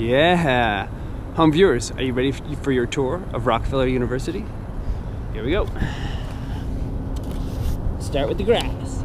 Yeah. Home viewers, are you ready for your tour of Rockefeller University? Here we go. Start with the grass.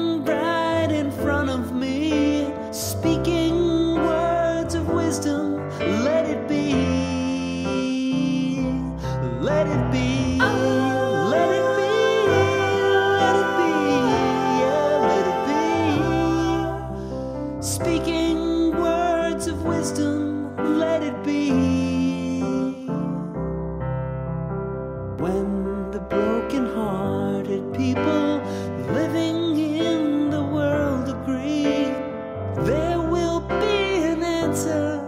wisdom, let it be. When the broken-hearted people living in the world agree, there will be an answer.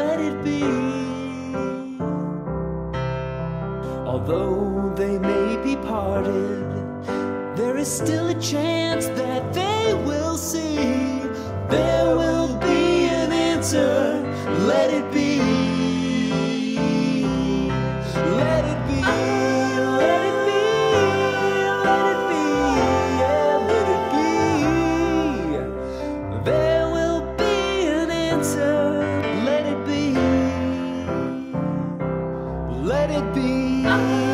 Let it be. Although they may be parted, there is still a chance that they will see. There will be an answer, let it be. Let it be. Let it be. Let it be. Yeah, let it be. There will be an answer. Let it be. Let it be.